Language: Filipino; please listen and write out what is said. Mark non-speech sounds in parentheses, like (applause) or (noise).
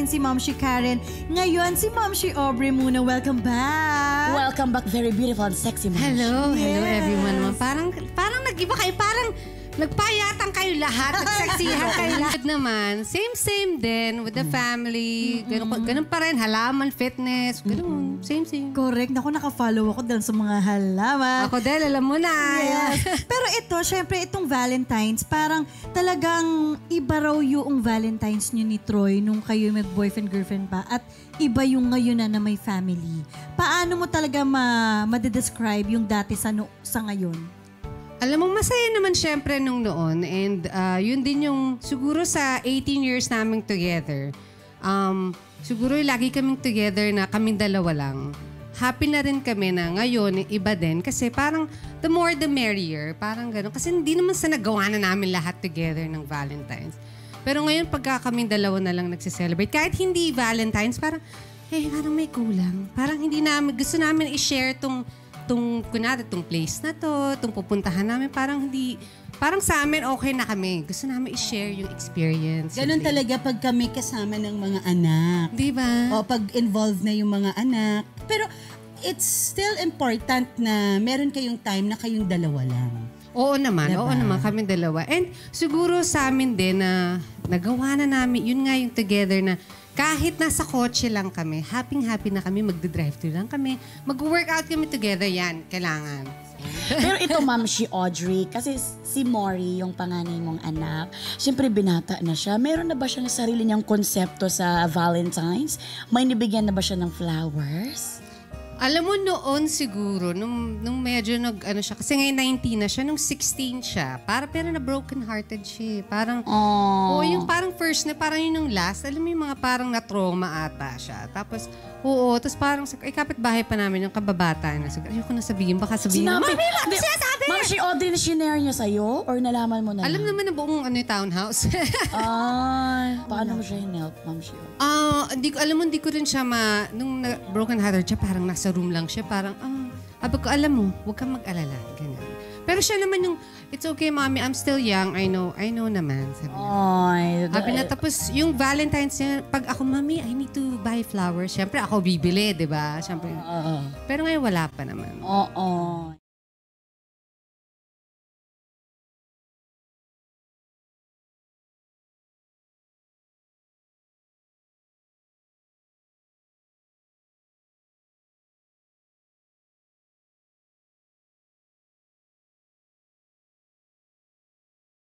natin si Ma'am Shi Karen. Ngayon, si Ma'am Shi Aubrey muna. Welcome back! Welcome back, very beautiful and sexy, ma'am. Hello, hello Yes. everyone. naman. Parang, parang nag-iba kayo. Parang nagpayatan kayo lahat. Nagseksihan kayo lahat naman. Same, same din with the family. Ganun, ganun pa rin. Halaman, fitness. Ganun. Same, same. Correct. Naku, naka-follow ako dahil sa mga halaman. Ako din, alam mo na. Yes. (laughs) Pero ito, syempre, itong Valentine's, parang talagang iba raw yung Valentine's nyo ni Troy nung kayo mag-boyfriend-girlfriend pa at iba yung ngayon na na may family. Paano mo talaga ma ma-describe yung dati sa, no, sa ngayon? Alam mo, masaya naman syempre nung noon. And uh, yun din yung, siguro sa 18 years naming together, um, siguro lagi kaming together na kaming dalawa lang. Happy na rin kami na ngayon, iba din. Kasi parang the more the merrier. Parang gano'n. Kasi hindi naman sa nagawa na namin lahat together ng Valentine's. Pero ngayon, pagka kaming dalawa na lang nagsiselebrate, kahit hindi Valentine's, parang, eh, parang may kulang. Parang hindi namin, gusto namin i-share tong tong kunwari tong place na to, tong pupuntahan namin, parang hindi, parang sa amin okay na kami. Gusto namin i-share yung experience. Ganon yung talaga pag kami kasama ng mga anak. Di ba? O pag involved na yung mga anak. Pero it's still important na meron kayong time na kayong dalawa lang. Oo naman, Diba? oo naman kami dalawa. And siguro sa amin din na nagawa na namin, yun nga yung together na kahit nasa kotse lang kami, happy-happy na kami, magde-drive-thru lang kami, mag-workout kami together, yan, kailangan. (laughs) Pero ito, ma'am, si Audrey, kasi si Mori, yung panganay mong anak, siyempre binata na siya. Meron na ba siya ng sarili niyang konsepto sa Valentine's? May nibigyan na ba siya ng flowers? Alam mo noon siguro, nung, nung medyo nag, ano siya, kasi ngayon 19 na siya, nung 16 siya, para pero na broken hearted siya. eh. Parang, Oh. Oo, yung parang first na, parang yun yung last. Alam mo yung mga parang na-trauma ata siya. Tapos, oo, tapos parang, ay kapit-bahay pa namin yung kababata na. So, ayoko na sabihin, baka sabihin. Sinabi. Mami, Hindi, Ma'am, si Audrey na shinare niya sa'yo? Or nalaman mo na alam lang? naman na buong ano, yung townhouse. Ay, (laughs) paano mo siya hinelp, ma'am, si Audrey? Ah, hindi ko alam mo hindi ko rin siya ma nung na, broken hearted siya parang nasa room lang siya parang ah sabi ko alam mo huwag kang mag-alala ganyan. Pero siya naman yung it's okay mommy I'm still young I know I know naman sabi niya. Ay, Sabi na, tapos yung Valentine's niya, pag ako, mami, I need to buy flowers. Siyempre, ako bibili, di ba? Siyempre. Oo. Pero ngayon, wala pa naman. Oo.